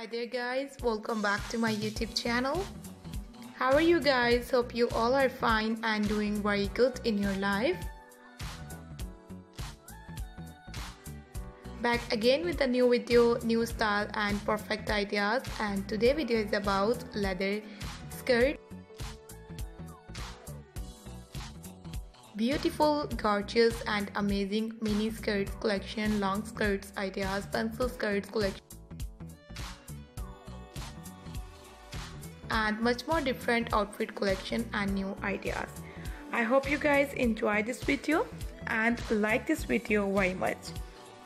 Hi there guys, welcome back to my YouTube channel. How are you guys? Hope you all are fine and doing very good in your life. Back again with a new video, new style and perfect ideas and today video is about leather skirt. Beautiful, gorgeous and amazing mini skirts collection, long skirts ideas, pencil skirts collection and much more different outfit collection and new ideas. I hope you guys enjoy this video and like this video very much.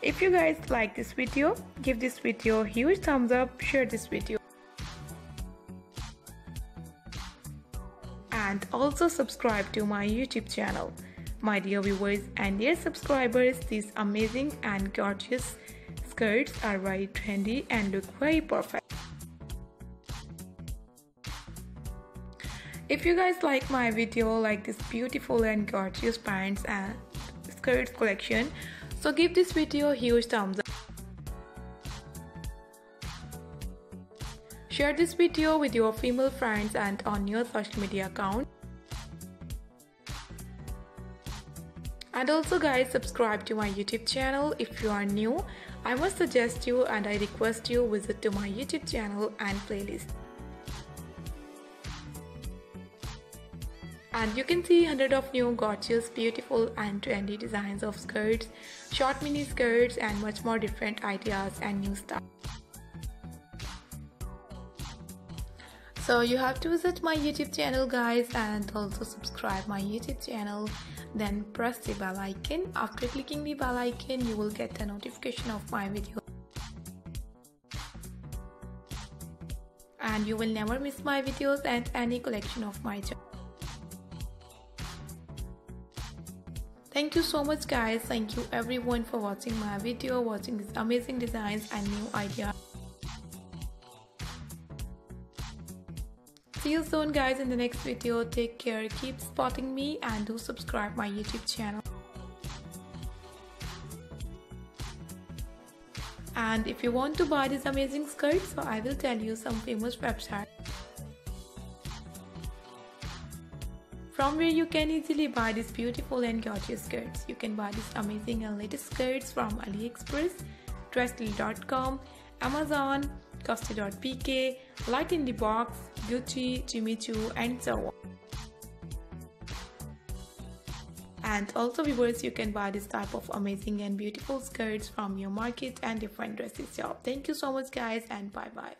If you guys like this video, give this video a huge thumbs up, share this video. And also subscribe to my YouTube channel. My dear viewers and dear subscribers, these amazing and gorgeous skirts are very trendy and look very perfect. If you guys like my video like this beautiful and gorgeous pants and skirts collection, so give this video a huge thumbs up. Share this video with your female friends and on your social media account. And also guys subscribe to my YouTube channel if you are new. I must suggest you and I request you visit to my YouTube channel and playlist. And you can see hundred of new gorgeous beautiful and trendy designs of skirts short mini skirts and much more different ideas and new stuff. So you have to visit my youtube channel guys and also subscribe my youtube channel. Then press the bell icon. After clicking the bell icon you will get a notification of my video. And you will never miss my videos and any collection of my channel Thank you so much guys. Thank you everyone for watching my video, watching these amazing designs and new ideas. See you soon guys in the next video. Take care, keep spotting me and do subscribe my YouTube channel. And if you want to buy these amazing skirts, so I will tell you some famous websites. From where you can easily buy these beautiful and gorgeous skirts. You can buy these amazing and latest skirts from AliExpress, Dressly.com, Amazon, Costa.pk, Light in the Box, Gucci, Jimmy Choo and so on. And also viewers, you can buy this type of amazing and beautiful skirts from your market and different dresses shop. Thank you so much guys and bye bye.